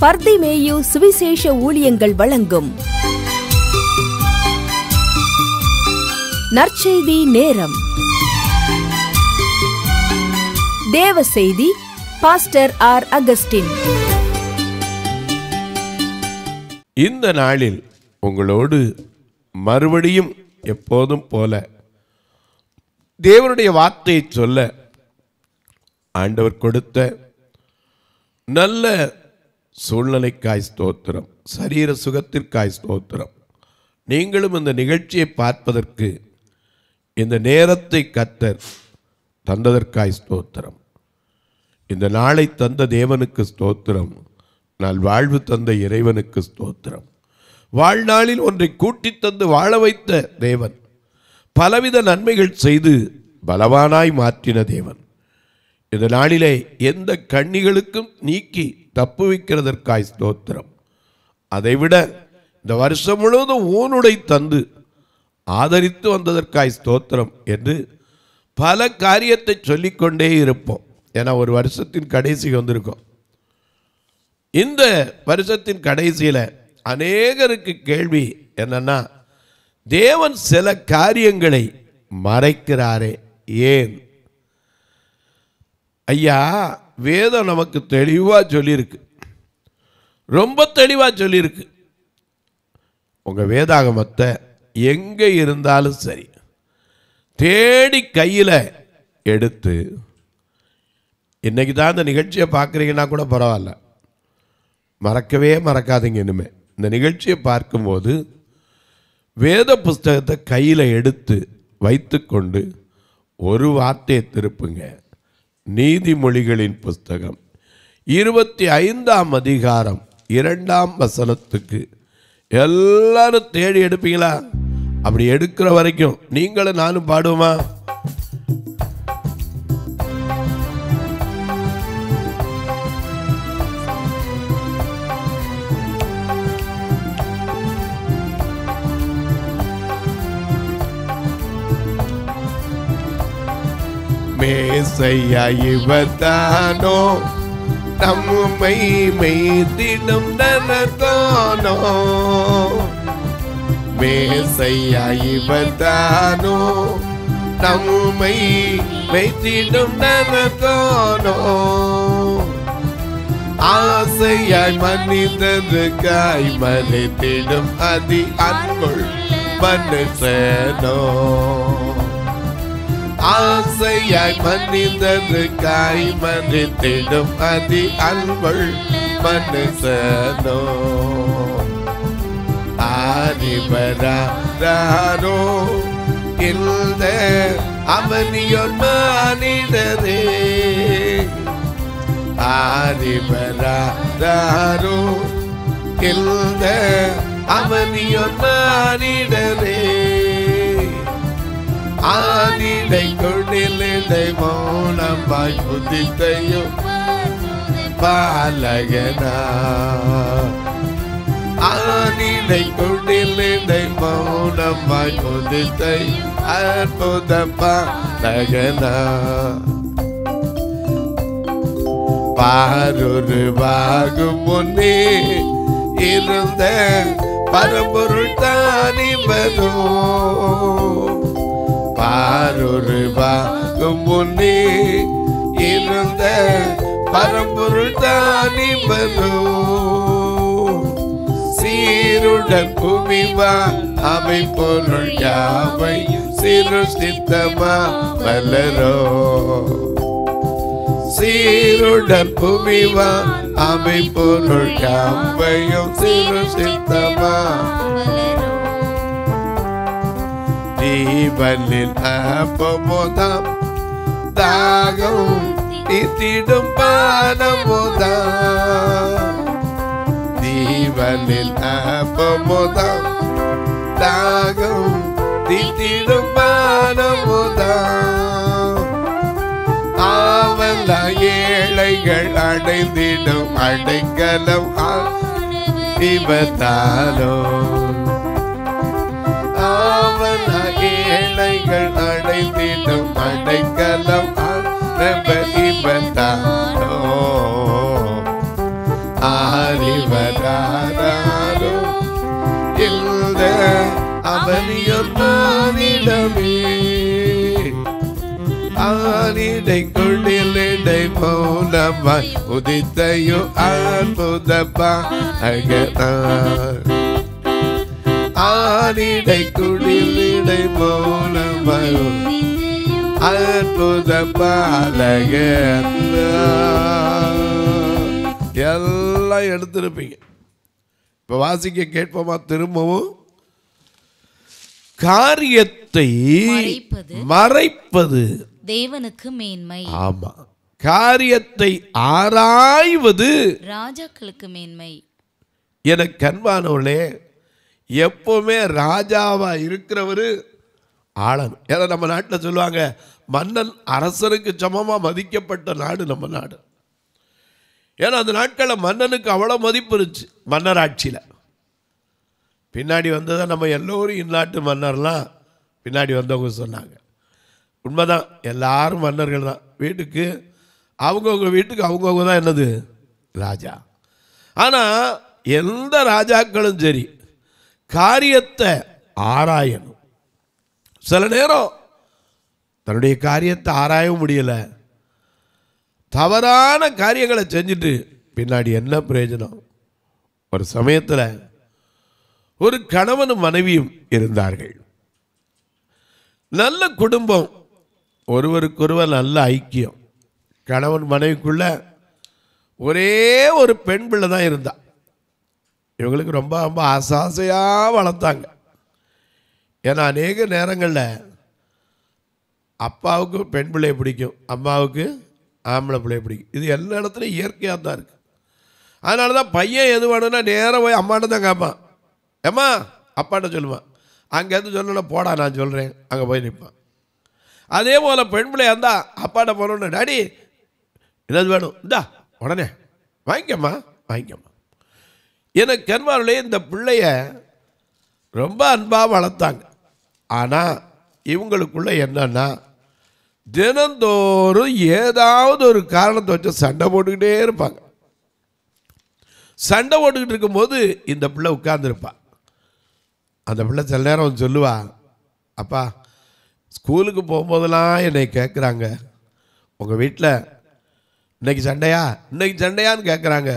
பர்திமேயு சுவிசேஷ ஊழியங்கள் வழங்கும். நற்செய்தி நேரம். தேவ செய்தி பாஸ்டர் ஆர் அகஸ்டின். இந்த நாளில் உங்களோடு மறுபடியும் எப்போதும் போல தேவனுடைய வார்த்தையை சொல்ல ஆண்டவர் கொடுத்த நல்ல சூழ்நிலைக்காய் ஸ்தோத்திரம் சரீர சுகத்திற்காய் ஸ்தோத்திரம். நீங்களும் இந்த நிகழ்ச்சியை பார்ப்பதற்கு இந்த நேரத்தை கத்தர் தந்ததற்காய் ஸ்தோத்திரம். இந்த நாளை தந்த தேவனுக்கு ஸ்தோத்திரம். நான் வாழ்வு தந்த இறைவனுக்கு ஸ்தோத்திரம். வாழ்நாளில் ஒன்றை கூட்டித் தந்து வாழ வைத்த தேவன் பலவித நன்மைகள் செய்து பலவானாய் மாற்றின தேவன். இந்த நாளிலே எந்த கண்ணிகளுக்கும் நீக்கி தப்புவிக்கிறதற்காய் ஸ்தோத்திரம். அதைவிட இந்த வருஷம் முழுவதும் ஊனுடை தந்து ஆதரித்து வந்ததற்காய் ஸ்தோத்திரம் என்று பல காரியத்தை சொல்லிக்கொண்டே இருப்போம். ஏன்னா ஒரு வருஷத்தின் கடைசி வந்திருக்கோம். இந்த வருஷத்தின் கடைசியில் அநேகருக்கு கேள்வி என்னன்னா தேவன் சில காரியங்களை மறைக்கிறாரே ஏன்? ஐயா வேதம் நமக்கு தெளிவாக சொல்லியிருக்கு. ரொம்ப தெளிவாக சொல்லியிருக்கு. உங்கள் வேதாகமத்தை எங்கே இருந்தாலும் சரி தேடி கையில் எடுத்து இன்றைக்கி தான் இந்த நிகழ்ச்சியை பார்க்குறீங்கன்னா கூட பரவாயில்ல. மறக்கவே மறக்காதீங்க இனிமே. இந்த நிகழ்ச்சியை பார்க்கும்போது வேத புஸ்தகத்தை கையில் எடுத்து வைத்துக்கொண்டு ஒரு வார்த்தையை திருப்புங்க. நீதிமொழிகளின் புஸ்தகம். இருபத்தி ஐந்தாம் அதிகாரம் இரண்டாம் வசனத்துக்கு எல்லாரும் தேடி எடுப்பீங்களா? அப்படி எடுக்கிற வரைக்கும் நீங்களும் நானும் பாடுவோமா? மேசையா இவர்தானோ நம்மை மெய்திடும் நனதானோ மேசையா இவர்தானோ நம்மை மெய்திடும் நனதானோ ஆசையாய் மனிதனுக்காய் மறைத்திடும் அதி அன்புள் மனுஷனோ ஆசையாய் மன்னிந்தது காய் மன்னித்திடும் அதி அன்பள் மனுஷனோ ஆதிபராரோ இந்த அவனியொன் மானிடரே. ஆதிபராரோ இந்த அவனியொன் மானிடரே. ஆனிடை கொண்டிலை மௌனமாய் புதித்தையும் பாலகனா. ஆனிடை கொண்டிலை மௌனமாய் புதித்தை அற்புத பாலகனா. பாருருவாகும் முன்னே இருந்த பரம்பொருள் தானி பாரொரு பாருருவாகும் முன்னே இருந்த பரம்பொருள் தானி வரும் சீருடன் குவிவா அவை பொருள் யாவை? சிருஷ்டித்தமா வளரோ சீருடன் புவிவா அவை பொருள் யாவையும் சிருஷ்டித்தமா ஜீவனில் அப்பமுதாம் தாகம் இத்திடும் பானமுதாம் ஜீவனில் அப்பமுதாம் தாகம் தித்திடும் பானமுதாம் ஆவல ஏழைகள் அடைந்திடும் அடைக்கலம் இவத்தாலோ மறைந்திடும் அடைக்கலம் ஆண்டவர் இவன் தானோ ஆறிவராரோ இந்த அவனியர் மானிடமே. ஆனிடை கொள்ளிலிடை போலமாய் உதித்தையோ அற்புத பாகனார். ஆனிடை குடிலிடை போலமாய் அற்புத பாலக எல்லாம் எடுத்திருப்பீங்க. இப்ப வாசிக்க கேட்போமா திரும்பவும்? காரியத்தை மறைப்பது. தேவனுக்கு மேன்மை. ஆமா. காரியத்தை ஆராய்வது ராஜாக்களுக்கு மேன்மை. எனக்கு கண்பானவர்களே எப்பவுமே ராஜாவா இருக்கிறவரு ஆளணும். ஏன்னா நம்ம நாட்டில் சொல்லுவாங்க மன்னன் அரசருக்கு சமமாக மதிக்கப்பட்ட நாடு நம்ம நாடு. ஏன்னா அந்த நாட்களில் மன்னனுக்கு அவ்வளோ மதிப்பு இருந்துச்சு மன்னர் ஆட்சியில் பின்னாடி வந்ததை நம்ம எல்லோரும் இந்நாட்டு மன்னர்லாம் பின்னாடி வந்தவங்க சொன்னாங்க. உண்மைதான் எல்லாரும் மன்னர்கள் தான். வீட்டுக்கு அவங்கவுங்க வீட்டுக்கு அவங்கவுங்க தான் என்னது? ராஜா. ஆனால் எந்த ராஜாக்களும் சரி காரியத்தை ஆராயணும். சில நேரம் தன்னுடைய காரியத்தை ஆராயவும் முடியலை. தவறான காரியங்களை செஞ்சுட்டு பின்னாடி என்ன பிரயோஜனம்? ஒரு சமயத்தில் ஒரு கணவனும் மனைவியும் இருந்தார்கள். நல்ல குடும்பம் ஒருவருக்கொருவர் நல்ல ஐக்கியம். கணவன் மனைவிக்குள்ள ஒரே ஒரு பெண் பிள்ளை தான் இருந்தா. இவங்களுக்கு ரொம்ப ரொம்ப ஆசை ஆசையாக வளர்த்தாங்க. ஏன்னா அநேக நேரங்களில் அப்பாவுக்கு பெண் பிள்ளையை பிடிக்கும் அம்மாவுக்கு ஆம்பளை பிள்ளையை பிடிக்கும். இது எல்லா இடத்துலையும் இயற்கையாக தான் இருக்குது அதனால தான் பையன் எது வேணும்னா நேராக போய் அம்மாட்ட தான் கேட்பான். ஏம்மா? அப்பாட்ட சொல்லுவான். அங்கேருந்து சொல்லணும்னா போடா நான் சொல்கிறேன் அங்கே போய் நிற்பான் அதே போல் பெண் பிள்ளையா இருந்தால் அப்பாட்ட போகணுன்னு டாடி என்னது வேணும்? இந்தா உடனே. வாங்கிக்கம்மா வாங்கிக்கம்மா. எனக்கு கண்மாரிலே இந்த பிள்ளைய ரொம்ப அன்பாக வளர்த்தாங்க. ஆனால் இவங்களுக்குள்ள என்னன்னா தினந்தோறும் ஏதாவது ஒரு காரணத்தை வச்சு சண்டை போட்டுக்கிட்டே இருப்பாங்க. சண்டை போட்டுக்கிட்டு இருக்கும்போது இந்த பிள்ளை உட்காந்துருப்பா அந்த பிள்ளை சில நேரம் சொல்லுவா அப்பா ஸ்கூலுக்கு போகும்போதெல்லாம் என்னை கேட்குறாங்க உங்கள் வீட்டில் இன்னைக்கு சண்டையா? இன்னைக்கு சண்டையான்னு கேட்குறாங்க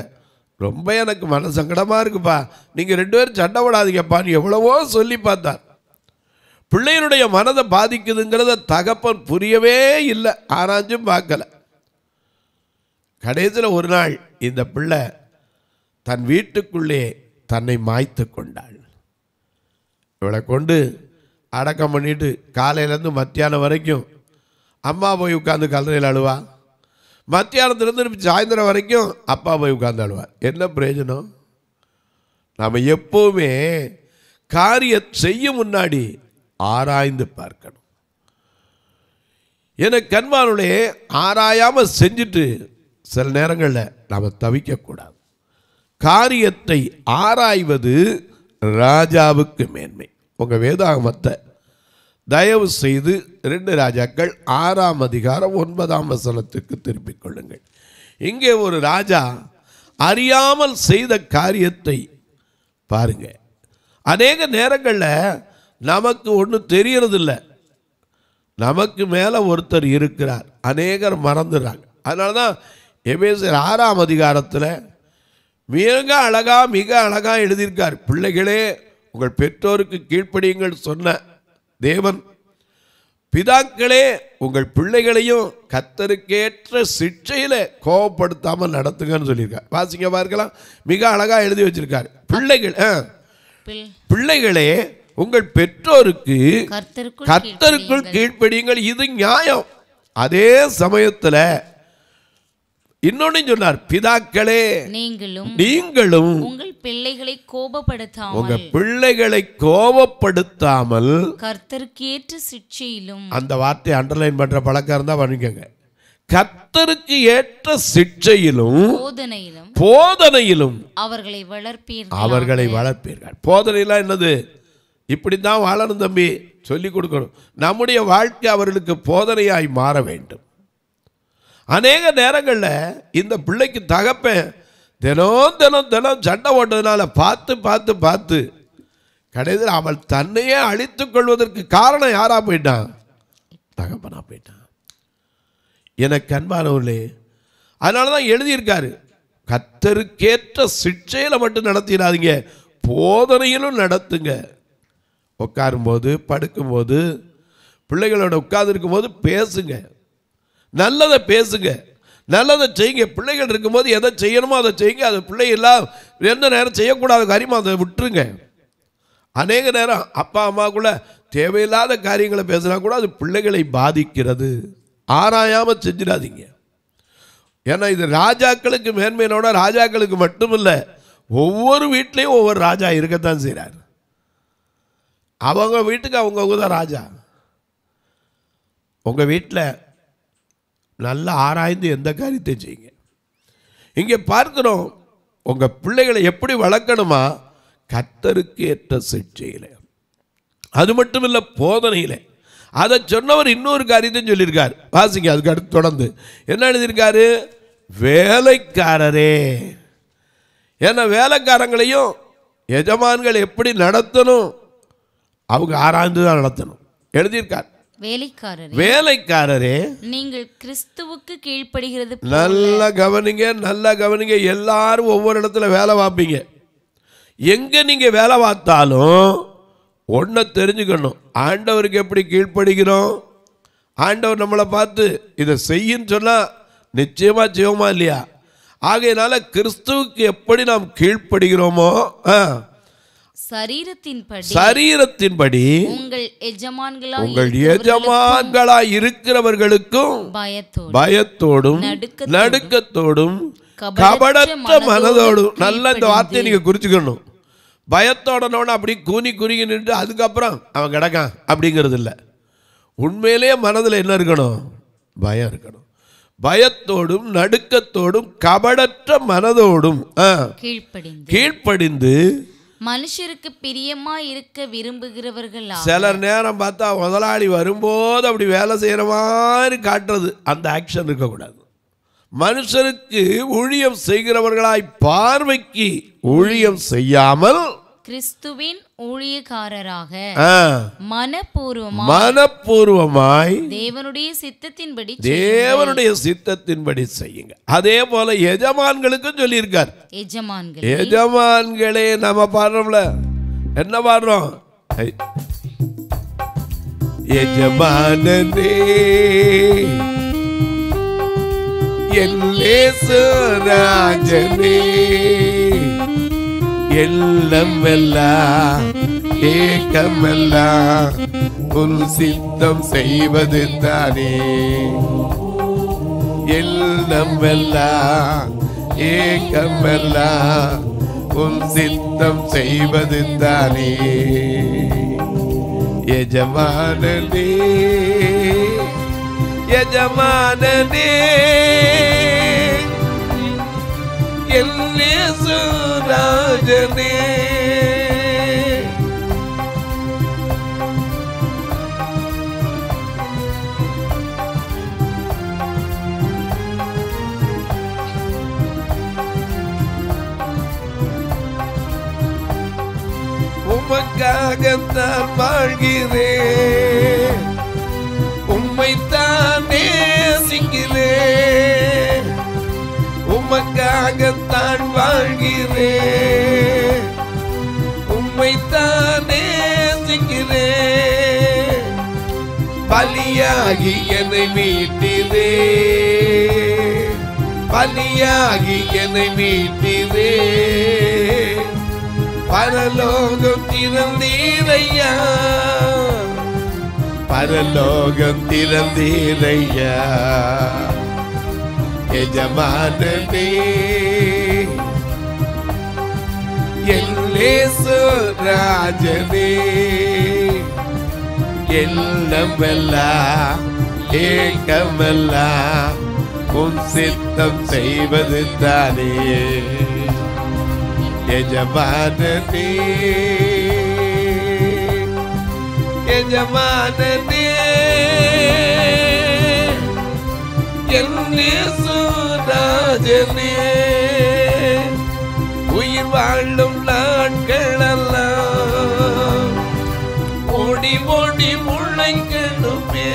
ரொம்ப எனக்கு மன சங்கடமாக இருக்குப்பா. நீங்கள் ரெண்டு பேரும் சண்டை போடாதீங்கப்பான்னு எவ்வளவோ சொல்லி பார்த்தார். பிள்ளையினுடைய மனதை பாதிக்குதுங்கிறத தகப்பன் புரியவே இல்லை. ஆராய்ஞ்சும் பார்க்கல. கடைசியில் ஒரு நாள் இந்த பிள்ளை தன் வீட்டுக்குள்ளே தன்னை மாய்த்து கொண்டாள். இவளை கொண்டு அடக்கம் பண்ணிட்டு காலையிலேருந்து மத்தியானம் வரைக்கும் அம்மா போய் உட்காந்து கல்லறையில் அழுவா. மத்தியானத்துலேருந்து சாயந்தரம் வரைக்கும் அப்பா போய் உட்காந்து அழுவார் என்ன பிரயோஜனம்? நாம் எப்போவுமே காரியம் செய்யும் முன்னாடி ஆராய்ந்து பார்க்கணும். எனக்கு கண்மானுடைய ஆராயாமல் செஞ்சுட்டு சில நேரங்களில் நாம் தவிக்கக்கூடாது. காரியத்தை ஆராய்வது ராஜாவுக்கு மேன்மை. உங்கள் வேதாகமத்தை தயவு செய்து ரெண்டு ராஜாக்கள் ஆறாம் அதிகாரம் ஒன்பதாம் வசனத்துக்கு திருப்பிக் கொள்ளுங்கள். இங்கே ஒரு ராஜா அறியாமல் செய்த காரியத்தை பாருங்கள் அநேக நேரங்களில் நமக்கு ஒன்றும் தெரியறதில்ல. நமக்கு மேலே ஒருத்தர் இருக்கிறார். அநேகர் மறந்துடுறாங்க அதனால தான் எபேசர் ஆறாம் அதிகாரத்தில் மிக அழகா மிக அழகா எழுதியிருக்கார். பிள்ளைகளே உங்கள் பெற்றோருக்கு கீழ்ப்படியுங்கள் சொன்ன தேவன். பிதாக்களே உங்கள் பிள்ளைகளையும் கத்தருக்கேற்ற சிக்ஷையில கோபப்படுத்தாமல் நடத்துங்கன்னு சொல்லியிருக்கார். வாசிங்க பார்க்கலாம் மிக அழகா எழுதி வச்சிருக்கார். பிள்ளைகள் பிள்ளைகளே உங்கள் பெற்றோருக்கு கர்த்தருக்குள் கீழ்ப்படியுங்கள். இது நியாயம். அதே சமயத்துல இன்னொன்னு சொன்னார் பிதாக்களே நீங்களும் நீங்களும் உங்கள் பிள்ளைகளை உங்க கோபப்படுத்தாமல் பிள்ளைகளை கோபப்படுத்தாமல் கர்த்தருக்கேற்ற சிக்ஷையிலும் அந்த வார்த்தையை அண்டர்லைன் பண்ற பழக்கம் இருந்தா பண்ணிக்கோங்க. கர்த்தருக்கு ஏற்ற சிக்ஷையிலும் போதனையிலும் போதனையிலும் அவர்களை வளர்ப்பீர்கள் அவர்களை வளர்ப்பீர்கள். போதனைலாம் என்னது? இப்படி தான் வாழணும் தம்பி. சொல்லி கொடுக்கணும். நம்முடைய வாழ்க்கை அவர்களுக்கு போதனையாய் மாற வேண்டும். அநேக நேரங்களில் இந்த பிள்ளைக்கு தகப்பேன் தினம் தினம் தினம் சண்டை ஓட்டதுனால பார்த்து பார்த்து பார்த்து கடைசியில் அவள் தன்னையே அழித்து கொள்வதற்கு காரணம் யாராக போயிட்டான்? தகப்பனா போயிட்டான். எனக்கு அன்பானவர்களே அதனால தான் எழுதியிருக்காரு கத்தருக்கேற்ற சிக்ஷையில் மட்டும் நடத்திடாதீங்க போதனையிலும் நடத்துங்க. உட்காரும்போது படுக்கும்போது பிள்ளைகளோட உட்காந்துருக்கும் போது பேசுங்க. நல்லதை பேசுங்க. நல்லதை செய்யுங்க. பிள்ளைகள் இருக்கும்போது எதை செய்யணுமோ அதை செய்யுங்க. அது பிள்ளைகள்லாம் எந்த நேரம் செய்யக்கூடாத காரியமோ அதை விட்டுருங்க. அநேக நேரம் அப்பா அம்மாக்குள்ளே தேவையில்லாத காரியங்களை பேசினா கூட அது பிள்ளைகளை பாதிக்கிறது. ஆராயாமல் செஞ்சிடாதீங்க. ஏன்னா இது ராஜாக்களுக்கு மேன்மையினோட ராஜாக்களுக்கு மட்டுமில்லை ஒவ்வொரு வீட்லேயும் ஒவ்வொரு ராஜா இருக்கத்தான் செய்கிறார் அவங்க வீட்டுக்கு அவங்கவுங்க தான் ராஜா. உங்கள் வீட்டில் நல்லா ஆராய்ந்து எந்த காரியத்தை செய்யுங்க. இங்கே பார்க்குறோம் உங்கள் பிள்ளைகளை எப்படி வளர்க்கணுமா? கத்தருக்கு ஏற்ற சிகிச்சையில் அது மட்டும் இல்லை போதனையில். அதை சொன்னவர் இன்னொரு காரியத்தையும் சொல்லியிருக்கார். வாசிங்க அதுக்கு அடுத்து தொடர்ந்து. என்ன எழுதியிருக்காரு? வேலைக்காரரே. ஏன்னா வேலைக்காரங்களையும் எஜமான்கள் எப்படி நடத்தணும்? அவங்க ஆராய்ந்து தான் நடத்தணும். எழுதியிருக்கார். வேலைக்காரரே வேலைக்காரரே நீங்கள் கிறிஸ்துவுக்கு கீழ்ப்படுகிறது நல்லா கவனிங்க நல்லா கவனிங்க எல்லாரும் ஒவ்வொரு இடத்துல வேலை பார்ப்பீங்க. எங்கே நீங்கள் வேலை பார்த்தாலும் ஒன்றை தெரிஞ்சுக்கணும். ஆண்டவருக்கு எப்படி கீழ்ப்படுகிறோம்? ஆண்டவர் நம்மளை பார்த்து இதை செய்யின்னு சொன்னால் நிச்சயமாக செய்வோமா இல்லையா? ஆகையினால கிறிஸ்துவுக்கு எப்படி நாம் கீழ்ப்படுகிறோமோ ஆ, சரீரத்தின்படி சரீரத்தின்படி உங்கள் எஜமான்களா உங்கள் இருக்கிறவர்களுக்கும் பயத்தோடு பயத்தோடும் நடுக்கத்தோடும், கபடற்ற மனதோடும் நல்ல இந்த வார்த்தையை நீங்க குறிச்சுக்கணும். பயத்தோடனோட அப்படி கூனி குறுகி நின்று அதுக்கப்புறம் அவன் கிடக்கான் அப்படிங்கிறது இல்லை. உண்மையிலேயே மனதில் என்ன இருக்கணும்? பயம் இருக்கணும். பயத்தோடும் நடுக்கத்தோடும் கபடற்ற மனதோடும் கீழ்ப்படிந்து மனுஷருக்கு பிரியமா இருக்க விரும்புகிறவர்களா சிலர் நேரம் பார்த்தா முதலாளி வரும்போது அப்படி வேலை செய்கிற மாதிரி காட்டுறது. அந்த ஆக்ஷன் இருக்கக்கூடாது. மனுஷருக்கு ஊழியம் செய்கிறவர்களாய் பார்வைக்கு ஊழியம் செய்யாமல் கிறிஸ்துவின் ஊழியக்காரராக ஆ, மனப்பூர்வமா மனப்பூர்வமாய் தேவனுடைய சித்தத்தின்படி தேவனுடைய சித்தத்தின்படி செய்யுங்க அதே போல எஜமான்களுக்கும் சொல்லியிருக்கார். எஜமான்கள். எஜமான்களே நம்ம பாடுறோம்ல. என்ன பாடுறோம். எஜமானனே எல்லேசுராஜனே எல்லாம் எல்லாம் ஏக்கமெல்லாம் உன் சித்தம் செய்வது தானே. எல்லாம் எல்லாம் ஏக்கமெல்லாம் உன் சித்தம் செய்வது தானே. எஜமானே எஜமானே எல்லே எஜமானனே எல்லேசுராஜனே உமக்காகத்தான் வாழ்கிறேன். உம்மைத்தான் நேசிக்கிறேன். உமக்காகத்தான் வாழ்கிறேன். உம்மைத்தான் நேசிக்கிறேன் பலியாகி என்னை மீட்டிரே பலியாகி என்னை மீட்டிரே பரலோகம் திறந்தீரையா. பரலோகம் திறந்தீரையா. எஜமானனே எல்லேசு ராஜனே எல்லமெல்லாம் உன் சித்தம் செய்வது தானே எஜமானனே எஜமானனே உடனே உயிர் வாழும் நாட்கள் எல்லாம் ஓடி ஓடி முளைக்கணுமே.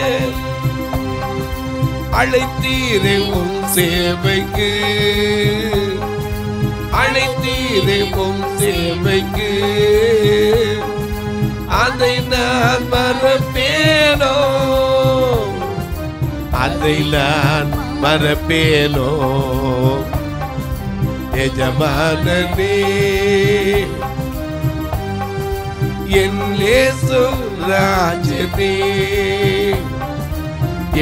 அழைத்தீரே உன் சேவைக்கு. அழைத்தீரே உன் சேவைக்கு. அதை நான் மறப்பேனோ? அதை நான் மறப்பேனோ எஜமானனே என் லேசு ராஜனே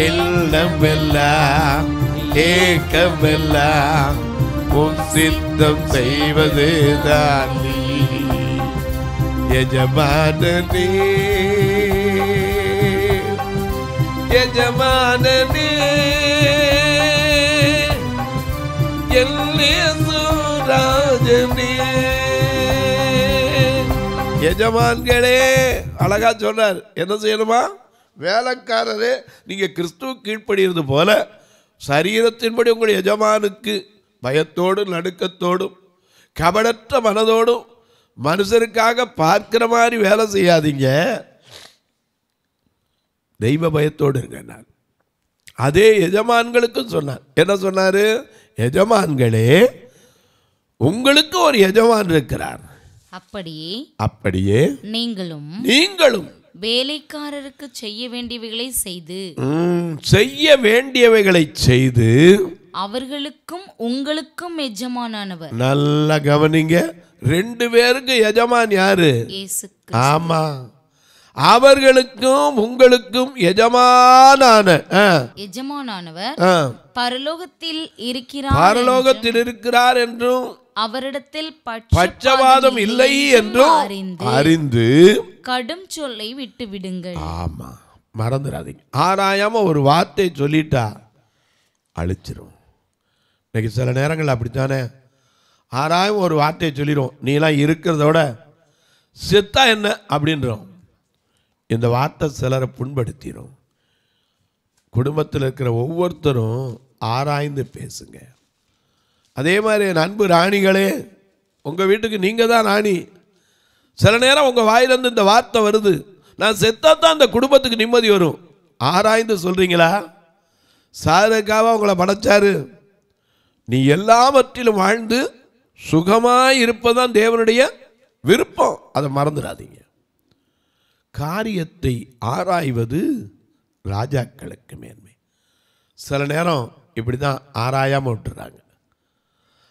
எல்லமெல்லாம் ஏக்கமெல்லாம் உன் சித்தம் செய்வது தான். நீ எஜமானனே எஜமானனே. ராஜனே எஜமான்களே அழகா சொன்னார் என்ன செய்யணுமா? வேலைக்காரரே நீங்க கிறிஸ்துவ கீழ்ப்படுகிறது போல சரீரத்தின்படி உங்கள் எஜமானுக்கு பயத்தோடும் நடுக்கத்தோடும் கபடற்ற மனதோடும் மனுஷருக்காக பார்க்கிற மாதிரி வேலை செய்யாதீங்க. தெய்வ பயத்தோடு இருங்க நான். அதே எஜமான்களுக்கும் சொன்னார். என்ன சொன்னார்? எஜமான்களே உங்களுக்கு ஒரு எஜமான் இருக்கிறார். அப்படியே அப்படியே நீங்களும் நீங்களும் வேலைக்காரருக்கு செய்ய வேண்டியவைகளை செய்து செய்ய வேண்டியவைகளை செய்து அவர்களுக்கும் உங்களுக்கும் எஜமானானவர். நல்லா கவனிங்க ரெண்டு பேருக்கு எஜமான் யாரு? ஆமா. அவர்களுக்கும் உங்களுக்கும் எஜமானான எஜமானானவர் பரலோகத்தில் இருக்கிறார் பரலோகத்தில் இருக்கிறார் என்றும் அவரிடத்தில் பட்சவாதம் இல்லை என்றும் அறிந்து அறிந்து கடும் சொல்லை விட்டு விடுங்கள். ஆமா மறந்துடாதீங்க ஆராயாம ஒரு வார்த்தை சொல்லிட்டா அழிச்சிரும். இன்னைக்கு சில நேரங்கள் அப்படித்தானே? ஆராயம் ஒரு வார்த்தையை சொல்லிடும் நீலாம் இருக்கிறதோட செத்தா என்ன? அப்படின்றோம். இந்த வார்த்தை சிலரை புண்படுத்திடும் குடும்பத்தில் இருக்கிற ஒவ்வொருத்தரும் ஆராய்ந்து பேசுங்க. அதே மாதிரி என் அன்பு ராணிகளே உங்கள் வீட்டுக்கு நீங்கள் தான் ராணி. சில நேரம் உங்கள் வாயிலிருந்து இந்த வார்த்தை வருது. நான் செத்தா தான் இந்த குடும்பத்துக்கு நிம்மதி வரும். ஆராய்ந்து சொல்கிறீங்களா சாருக்காக உங்களை படைச்சாரு? நீ எல்லாவற்றிலும் வாழ்ந்து சுகமாக இருப்பதான் தேவனுடைய விருப்பம். அதை மறந்துடாதீங்க. காரியத்தை ஆராய்வது ராஜாக்களுக்கு மேன்மை. சில நேரம் இப்படி தான் ஆராயாமல் விட்டுறாங்க.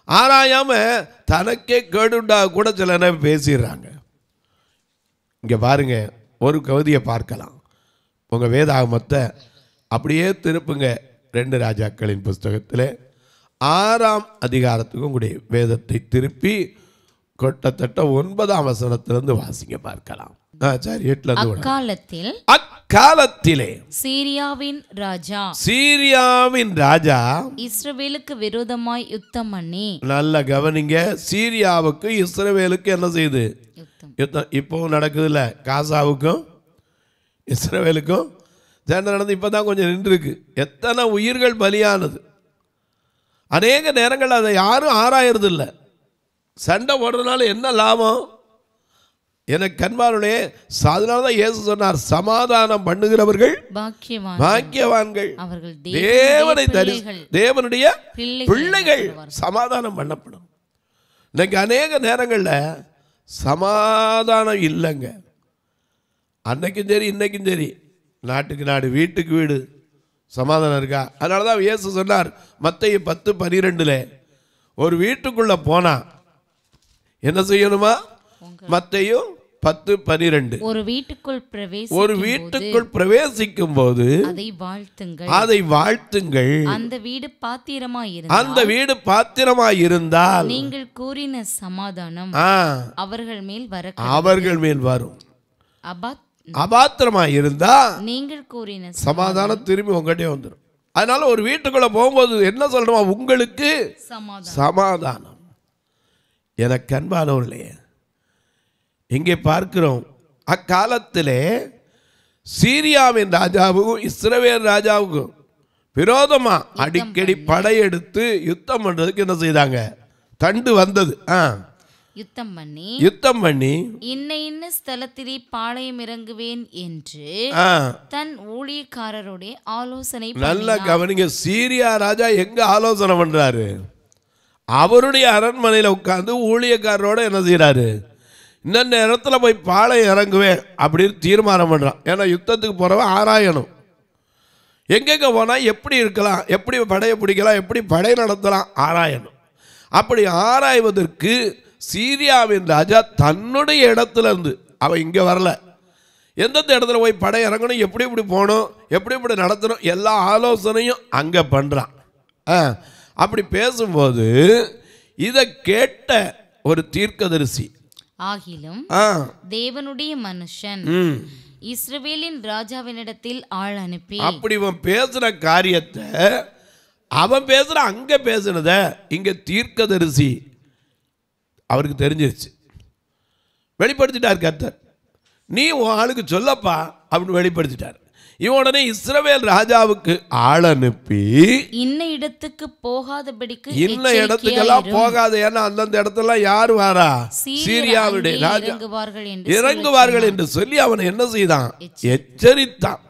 ஆராயாமல் தனக்கே கேடுண்டா கூட சில நேரம் பேசிடுறாங்க. இங்கே பாருங்க ஒரு கவிதையை பார்க்கலாம். உங்கள் வேதாகமத்தை அப்படியே திருப்புங்க ரெண்டு ராஜாக்களின் புஸ்தகத்தில். ஆறாம் அதிகாரத்துக்கும் கூடிய வேதத்தை திருப்பி கிட்டத்தட்ட ஒன்பதாம் வசனத்திலிருந்து வாசிங்க பார்க்கலாம். சரி எட்டுல. அக்காலத்தில் அக்காலத்திலே சீரியாவின் ராஜா சீரியாவின் ராஜா இஸ்ரவேலுக்கு விரோதமாய் யுத்தம் பண்ணி நல்ல கவனிங்க சீரியாவுக்கு இஸ்ரவேலுக்கு என்ன செய்யுது யுத்தம். இப்போவும் நடக்குதுல்ல காசாவுக்கும் இஸ்ரவேலுக்கும் சண்டை நடந்து இப்போ தான் கொஞ்சம் நின்றுருக்கு. எத்தனை உயிர்கள் பலியானது. அநேக நேரங்கள் அதை யாரும் ஆராயறது இல்லை சண்டை போடுறதுனால என்ன லாபம்? எனக்கு கண்பாருடைய அதனால தான் இயேசு சொன்னார் சமாதானம் பண்ணுகிறவர்கள் பாக்கியவான் பாக்கியவான்கள். அவர்கள் தேவனை தரி தேவனுடைய பிள்ளைகள் சமாதானம் பண்ணப்படும். இன்னைக்கு அநேக நேரங்களில் சமாதானம் இல்லைங்க. அன்னைக்கும் சரி இன்னைக்கும் சரி. நாட்டுக்கு நாடு வீட்டுக்கு வீடு சமாதானம் இருக்கா? அதனால தான் இயேசு சொன்னார் மத்திய பத்து பனிரெண்டில் ஒரு வீட்டுக்குள்ளே போனா என்ன செய்யணுமா? மத்தையும் பத்து பனிரெண்டு. ஒரு வீட்டுக்குள் பிரவேசி ஒரு வீட்டுக்குள் பிரவேசிக்கும் போது அதை வாழ்த்துங்கள். அதை வாழ்த்துங்கள். அந்த வீடு இருந்தால் அந்த வீடு பாத்திரமாய் இருந்தால் நீங்கள் கூறின சமாதானம் அவர்கள் மேல் வர அவர்கள் மேல் வரும். அபாத் அபாத்திரமாய் இருந்தா நீங்கள் கூறின சமாதானம். திரும்பி உங்ககிட்டே வந்துடும் அதனால ஒரு வீட்டுக்குள்ள போகும்போது என்ன சொல்றோமா உங்களுக்கு சமாதானம். எனக்கு அன்பானவர்களே இங்கே பார்க்கிறோம். அக்காலத்திலே சீரியாவின் ராஜாவுக்கும் இஸ்ரவேல் ராஜாவுக்கும் விரோதமா அடிக்கடி படையெடுத்து யுத்தம் பண்றதுக்கு என்ன செய்தாங்க? தண்டு வந்தது. ஆ. யுத்தம் பண்ணி. யுத்தம் பண்ணி. இன்ன இன்ன ஸ்தலத்திலே பாளையம் இறங்குவேன் என்று தன் ஊழியக்காரருடைய ஆலோசனை நல்லா கவனிங்க சீரியா ராஜா எங்க ஆலோசனை பண்றாரு? அவருடைய அரண்மனையில் உட்கார்ந்து ஊழியக்காரரோட என்ன செய்றாரு? இன்னென்ன இடத்துல போய் பாளையம் இறங்குவேன் அப்படின்னு தீர்மானம் பண்ணுறான் ஏன்னா யுத்தத்துக்கு போகிறவன் ஆராயணும். எங்கெங்கே போனால் எப்படி இருக்கலாம் எப்படி படையை பிடிக்கலாம் எப்படி படை நடத்தலாம் ஆராயணும். அப்படி ஆராய்வதற்கு சீரியாவின் ராஜா தன்னுடைய இடத்துலேருந்து அவன் இங்கே வரல. எந்தெந்த இடத்துல போய் படை இறங்கணும் எப்படி இப்படி போகணும் எப்படி இப்படி நடத்தணும் எல்லா ஆலோசனையும் அங்கே பண்ணுறான் அப்படி பேசும்போது இதை கேட்ட ஒரு தீர்க்கதரிசி ஆகிலும் தேவனுடைய மனுஷன் இஸ்ரவேலின் ராஜாவினிடத்தில் ஆள் அனுப்பி அப்படி இவன் பேசுன காரியத்தை அவன் பேசுற அங்க பேசுனத இங்க தீர்க்கதரிசி அவருக்கு தெரிஞ்சிருச்சு. வெளிப்படுத்திட்டார் கர்த்தர். நீ உன் ஆளுக்கு சொல்லப்பா அப்படின்னு வெளிப்படுத்திட்டார். இவன் உடனே இஸ்ரவேல் ராஜாவுக்கு ஆள் அனுப்பி இன்ன இடத்துக்கு போகாதபடிக்கு இன்ன இடத்துக்கெல்லாம் போகாத ஏன்னா அந்தந்த இடத்துல யார் வாரா? சீரியாவுடைய ராஜா. இறங்குவார்கள் என்று சொல்லி அவனை என்ன செய்தான்? எச்சரித்தான்.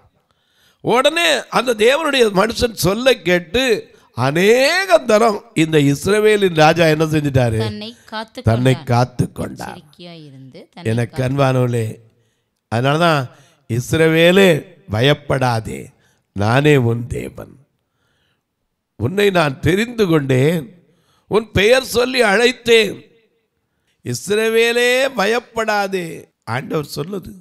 உடனே அந்த தேவனுடைய மனுஷன் சொல்ல கேட்டு அநேக தரம் இந்த இஸ்ரவேலின் ராஜா என்ன செஞ்சிட்டாரு? தன்னை காத்து கொண்டார் எனக்கு அன்பானவளே அதனால தான் இஸ்ரவேலே பயப்படாதே. நானே உன் தேவன். உன்னை நான் தெரிந்து கொண்டேன். உன் பெயர் சொல்லி அழைத்தேன். இஸ்ரவேலே பயப்படாதே. ஆண்டவர் சொல்லுது.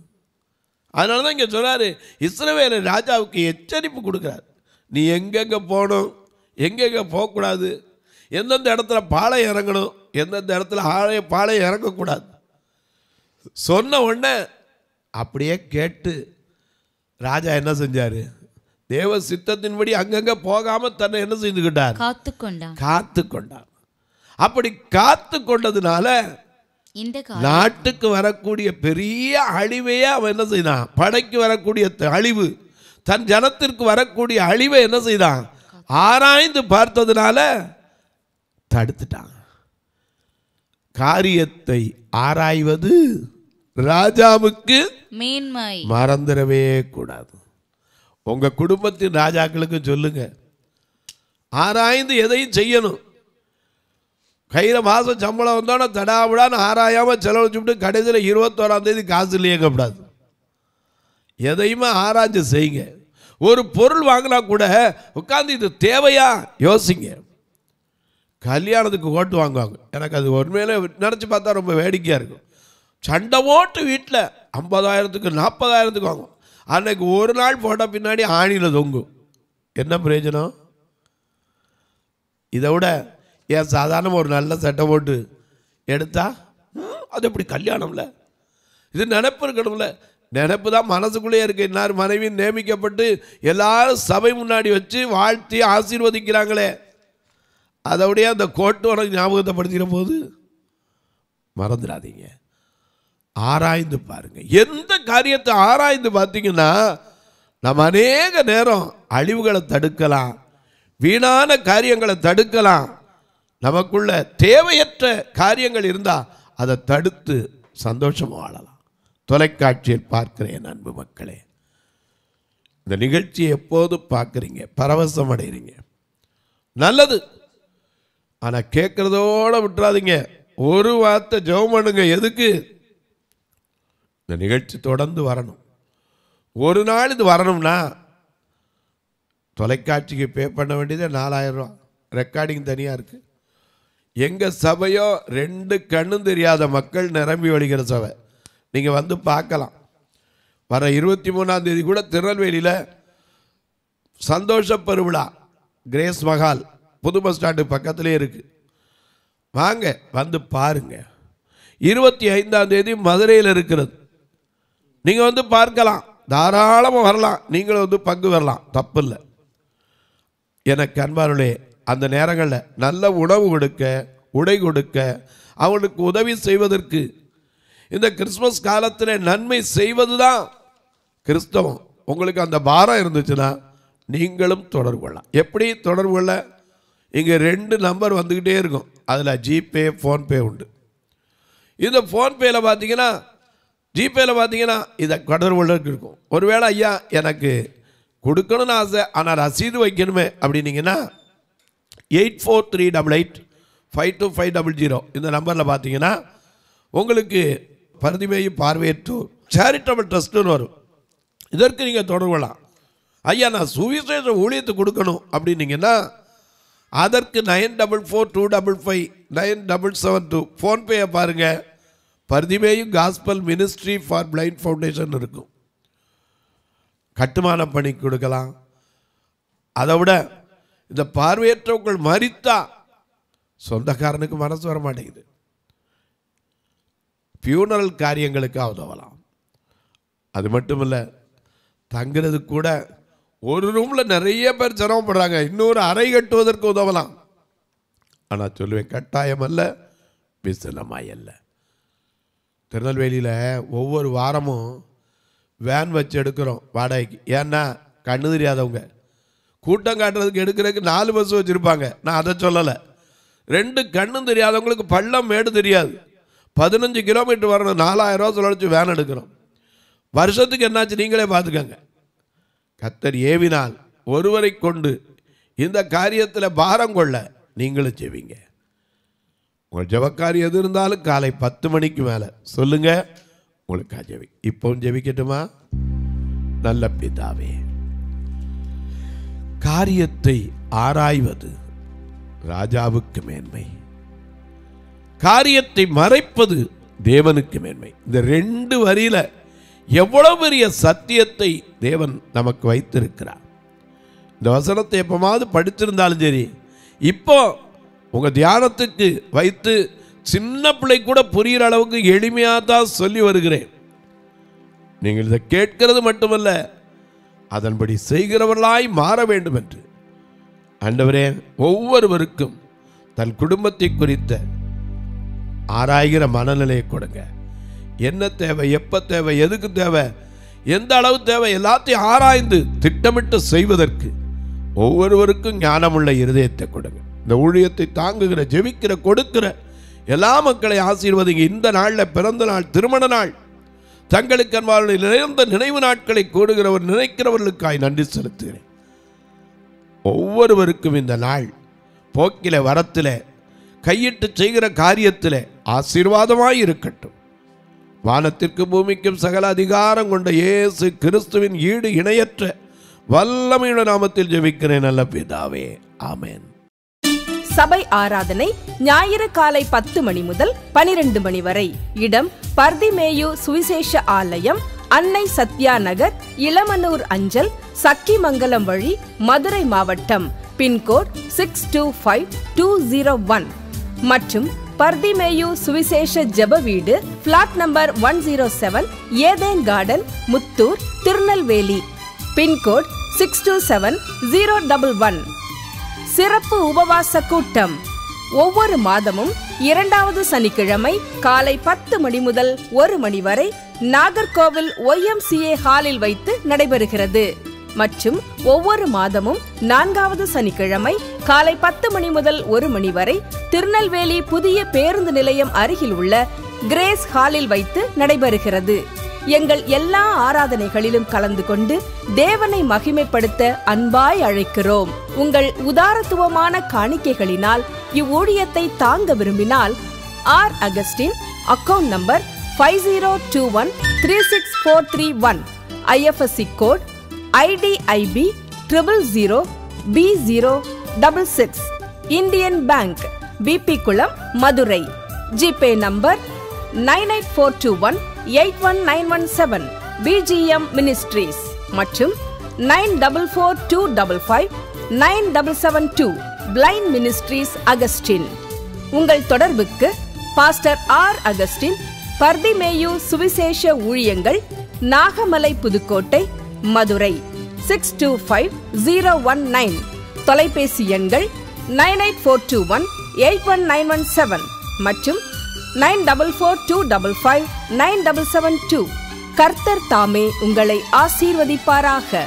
அதனால தான் இங்கே சொல்கிறாரு இஸ்ரவேல ராஜாவுக்கு எச்சரிப்பு கொடுக்குறார். நீ எங்கெங்கே போகணும்? எங்கெங்கே போகக்கூடாது? எந்தெந்த இடத்துல பாலை இறங்கணும்? எந்தெந்த இடத்துல ஆலய பாலை இறங்கக்கூடாது? சொன்ன உடனே அப்படியே கேட்டு ராஜா என்ன செஞ்சார்? தேவ சித்தத்தின்படி அங்கங்கே போகாமல் தன்னை என்ன செய்துக்கிட்டார் காத்து கொண்டார் அப்படி காத்து கொண்டதுனால இந்த நாட்டுக்கு வரக்கூடிய பெரிய அழிவையே அவன் என்ன செய்தான்? படைக்கு வரக்கூடிய அழிவு தன் ஜனத்திற்கு வரக்கூடிய அழிவை என்ன செய்தான்? ஆராய்ந்து பார்த்ததுனால தடுத்துட்டான். காரியத்தை ஆராய்வது ராஜாவுக்கு மேன்மை. மறந்துடவே கூடாது. உங்க குடும்பத்தின் ராஜாக்களுக்கு சொல்லுங்க. ஆராய்ந்து எதையும் செய்யணும். கையில் மாதம் சம்பளம் வந்தோன்னே தடாவிடான்னு ஆராயாமல் செலவழிச்சுட்டு கடைசியில் இருபத்தோராம் தேதி காசு இல்லையங்கப்படாது எதையுமே ஆராய்ஞ்சு செய்யுங்க. ஒரு பொருள் வாங்கினா கூட உட்காந்து இது தேவையா? யோசிங்க. கல்யாணத்துக்கு ஓட்டு வாங்குவாங்க. எனக்கு அது உண்மையிலே நினச்சி பார்த்தா ரொம்ப வேடிக்கையாக இருக்கும். சண்டை ஓட்டு வீட்டில் ஐம்பதாயிரத்துக்கு நாற்பதாயிரத்துக்கு வாங்குவோம் அன்னைக்கு ஒரு நாள் போட்ட பின்னாடி ஆணியில் தொங்கும். என்ன பிரயோஜனம்? இதை விட ஏன் சாதாரண ஒரு நல்ல சட்டை போட்டு எடுத்தா அது எப்படி கல்யாணம்ல? இது நினப்பு இருக்கணும்ல. நினப்பு தான் மனசுக்குள்ளேயே இருக்கு. இன்னார் மனைவி நியமிக்கப்பட்டு எல்லாரும் சபை முன்னாடி வச்சு வாழ்த்தி ஆசீர்வதிக்கிறாங்களே. அதோடைய அந்த கோட்டு உனக்கு ஞாபகத்தைப்படுத்தின போது மறந்துடாதீங்க. ஆராய்ந்து பாருங்க. எந்த காரியத்தை ஆராய்ந்து பார்த்தீங்கன்னா நம்ம அநேக நேரம் அழிவுகளை தடுக்கலாம் வீணான காரியங்களை தடுக்கலாம். நமக்குள்ள தேவையற்ற காரியங்கள் இருந்தால் அதை தடுத்து சந்தோஷமாக வாழலாம். தொலைக்காட்சியில் பார்க்கிறேன் அன்பு மக்களே. இந்த நிகழ்ச்சியை எப்போது பார்க்குறீங்க? பரவசம் அடைகிறீங்க. நல்லது. ஆனால் கேட்குறதோட விட்டுறாதீங்க. ஒரு வார்த்தை ஜெபம் பண்ணுங்க. எதுக்கு? இந்த நிகழ்ச்சி தொடர்ந்து வரணும். ஒரு நாள் இது வரணும்னா தொலைக்காட்சிக்கு பே பண்ண வேண்டியது நாலாயிரம் ரூபா. ரெக்கார்டிங் தனியாக இருக்குது எங்கள் சபையோ ரெண்டு கண்ணும் தெரியாத மக்கள் நிரம்பி வழிகிற சபை. நீங்கள் வந்து பார்க்கலாம். வர இருபத்தி மூணாம் தேதி கூட திருநெல்வேலியில் சந்தோஷ பெருவிழா. கிரேஸ் மஹால் புது பஸ் ஸ்டாண்டு பக்கத்துலேயே இருக்குது வாங்க வந்து பாருங்க. இருபத்தி ஐந்தாம் தேதி மதுரையில் இருக்கிறது. நீங்கள் வந்து பார்க்கலாம். தாராளமாக வரலாம். நீங்களும் வந்து பங்கு வரலாம். தப்பு இல்லை எனக்கு அன்பாருளே அந்த நேரங்களில் நல்ல உணவு கொடுக்க உடை கொடுக்க அவனுக்கு உதவி செய்வதற்கு இந்த கிறிஸ்மஸ் காலத்தில் நன்மை செய்வது தான் கிறிஸ்தவம். உங்களுக்கு அந்த பாரம் இருந்துச்சுன்னா நீங்களும் தொடர்பு கொள்ளலாம். எப்படி தொடர்பு கொள்ள? இங்கே ரெண்டு நம்பர் வந்துக்கிட்டே இருக்கும். அதில் ஜிபே ஃபோன்பே உண்டு. இந்த ஃபோன்பேயில் பார்த்தீங்கன்னா ஜிபேயில் பார்த்தீங்கன்னா இதை கடவுளுக்கு இருக்கும். ஒருவேளை ஐயா எனக்கு கொடுக்கணும்னு ஆசை ஆனால் ரசீது வைக்கணுமே அப்படின்னீங்கன்னா eight four three double eight five two five double zero இந்த நம்பரில் பார்த்தீங்கன்னா உங்களுக்கு பரதிமேயு பார்வையற்றோர் சேரிட்டபிள் ட்ரஸ்ட்டுன்னு வரும். இதற்கு நீங்கள் தொடர்பலாம் ஐயா நான் சுவிசேஷ ஊழியத்தை கொடுக்கணும் அப்படின்னீங்கன்னா அதற்கு nine double four two double five nine double seven two ஃபோன்பேயை பாருங்கள் பரிதிமேயும் gospel ministry for blind foundation இருக்கும். கட்டுமான பணி கொடுக்கலாம். அதை விட இந்த பார்வையற்றவர்கள் மறித்தா சொந்தக்காரனுக்கு மனசு வர மாட்டேங்குது பியூனரல் காரியங்களுக்கு உதவலாம் அது மட்டும் இல்லை தங்குறது கூட ஒரு ரூமில் நிறைய பேர் சிரமப்படுறாங்க இன்னொரு அறை கட்டுவதற்கு உதவலாம். ஆனால் சொல்லுவேன் கட்டாயம் அல்ல விசலமாய் அல்ல. திருநெல்வேலியில் ஒவ்வொரு வாரமும் வேன் வச்சு எடுக்கிறோம் வாடகைக்கு. ஏன்னா கண்ணு தெரியாதவங்க. கூட்டம் காட்டுறதுக்கு எடுக்கிறதுக்கு நாலு பஸ் வச்சுருப்பாங்க. நான் அதை சொல்லலை. ரெண்டு கண்ணும் தெரியாதவங்களுக்கு பள்ளம் மேடு தெரியாது. பதினஞ்சு கிலோமீட்டர் வரணும் நாலாயிரம் ரூபா செலவழிச்சு வேன் எடுக்கிறோம். வருஷத்துக்கு என்னாச்சு நீங்களே பார்த்துக்கங்க. கத்தர் ஏவினால் ஒருவரை கொண்டு இந்த காரியத்தில் பாரம் கொள்ள நீங்களும் செய்வீங்க. உங்கள் ஜபக்காரி எது இருந்தாலும் காலை பத்து மணிக்கு மேலே. சொல்லுங்க. உங்களுக்காக ஜெபி. இப்போவும் ஜெபிக்கட்டுமா? நல்ல பிதாவே காரியத்தை ஆராய்வது ராஜாவுக்கு மேன்மை. காரியத்தை மறைப்பது தேவனுக்கு மேன்மை. இந்த ரெண்டு வரியில எவ்வளவு பெரிய சத்தியத்தை தேவன் நமக்கு வைத்திருக்கிறார். இந்த வசனத்தை எப்பமாவது படிச்சிருந்தாலும் சரி இப்போ உங்கள் தியானத்துக்கு வைத்து சின்ன பிள்ளை கூட புரிகிற அளவுக்கு எளிமையாக தான் சொல்லி வருகிறேன். நீங்கள் இதை கேட்கிறது மட்டுமல்ல அதன்படி செய்கிறவர்களாய் மாற வேண்டும் என்று ஆண்டவரே ஒவ்வொருவருக்கும் தன் குடும்பத்தை குறித்த ஆராய்கிற மனநிலையை கொடுங்க. என்ன தேவை எப்போ தேவை எதுக்கு தேவை எந்த அளவு தேவை எல்லாத்தையும் ஆராய்ந்து திட்டமிட்டு செய்வதற்கு ஒவ்வொருவருக்கும் ஞானமுள்ள இருதயத்தை கொடுங்க. இந்த ஊழியத்தை தாங்குகிற ஜெபிக்கிற கொடுக்கிற எல்லா மக்களை ஆசீர்வதிங்க. இந்த நாளில் பிறந்த நாள் திருமண நாள். தங்களுக்கு அன்பாளர்களை நிறைந்த நினைவு நாட்களை கூடுகிறவர் நினைக்கிறவர்களுக்காய் நன்றி செலுத்துகிறேன். ஒவ்வொருவருக்கும் இந்த நாள் போக்கில வரத்தில் கையிட்டு செய்கிற காரியத்தில் ஆசீர்வாதமாய் இருக்கட்டும். வானத்திற்கு பூமிக்கும் சகல அதிகாரம் கொண்ட இயேசு கிறிஸ்துவின் ஈடு இணையற்ற வல்லமையுள்ள நாமத்தில் ஜெபிக்கிறேன் நல்ல பிதாவே. ஆமேன். சபை ஆராதனை ஞாயிறு காலை பத்து மணி முதல் பனிரெண்டு மணி வரை. இடம் பர்திமேயு சுவிசேஷ ஆலயம் அன்னை சத்யா நகர் இளமனூர் அஞ்சல் சக்கிமங்கலம் வழி மதுரை மாவட்டம். Pincode six two five two zero one. மற்றும் பர்திமேயு சுவிசேஷ ஜெப வீடு plot number one zero seven Eden garden Muthur Tirunelveli. Pincode six two seven zero double one. சிறப்பு உபவாச கூட்டம். ஒவ்வொரு மாதமும் இரண்டாவது சனிக்கிழமை காலை பத்து மணி முதல் ஒரு மணி வரை நாகர்கோவில் ஒய்எம்சிஏ ஹாலில் வைத்து நடைபெறுகிறது. மற்றும் ஒவ்வொரு மாதமும் நான்காவது சனிக்கிழமை காலை பத்து மணி முதல் ஒரு மணி வரை திருநெல்வேலி புதிய பேருந்து நிலையம் அருகில் உள்ள கிரேஸ் ஹாலில் வைத்து நடைபெறுகிறது. எங்கள் எல்லா ஆராதனைகளிலும் கலந்து கொண்டு தேவனை மகிமைப்படுத்த அன்பாய் அழைக்கிறோம். உங்கள் உதாரத்துவமான காணிக்கைகளினால் இவ்வூழியத்தை தாங்க விரும்பினால் R Augustine account number five zero two one three six four three one IFSC code IDIB triple zero P zero double six Indian bank BB Kulam Madurai GPay number nine eight four two one eight one nine one seven BGM ministries மற்றும் nine double four two double five nine double seven two blind ministries Augustine உங்கள் தொடர்புக்கு pastor R Augustine Bartimaeus சுவிசேஷ ஊழியங்கள் Nagamalai Pudukkottai Madurai. Six two five zero one nine தொலைபேசி எண்கள் nine eight four two one eight one nine one seven மற்றும் nine double four two double five nine double seven two. கர்த்தர் தாமே உங்களை ஆசீர்வதிப்பாராக.